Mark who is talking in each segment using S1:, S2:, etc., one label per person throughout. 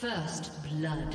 S1: First blood.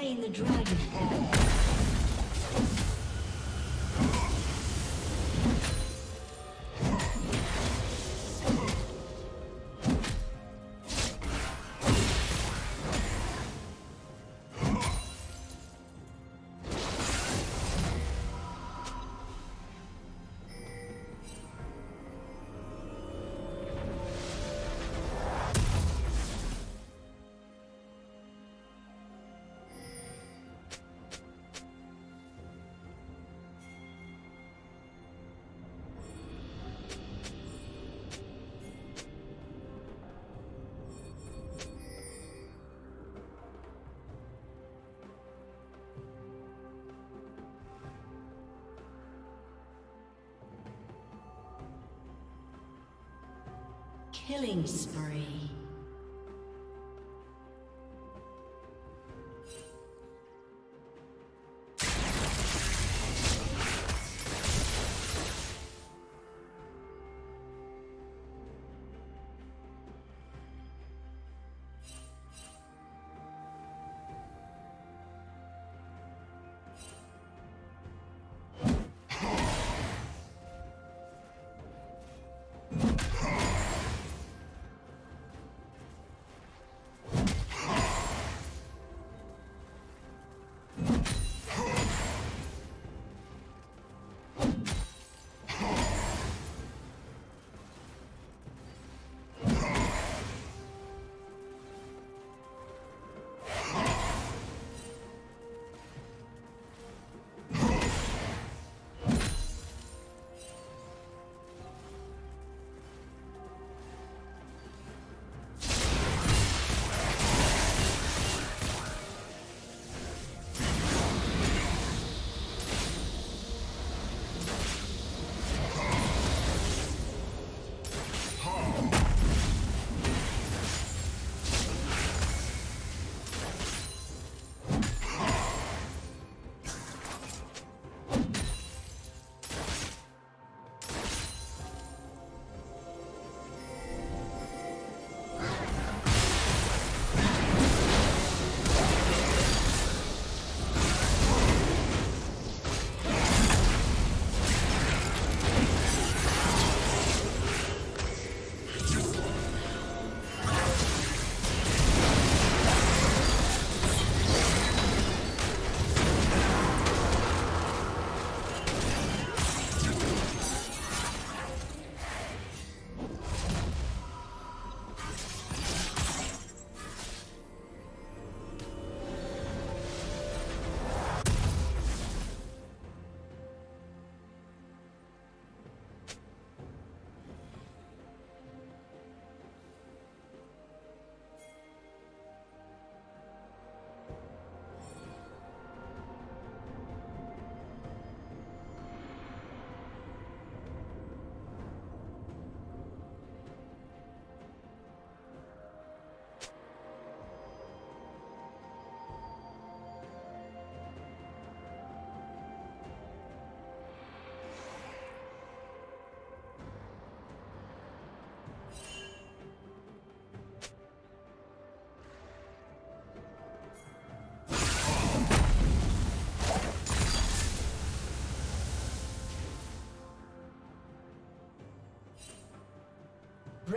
S1: Slain the dragon. Killing spree.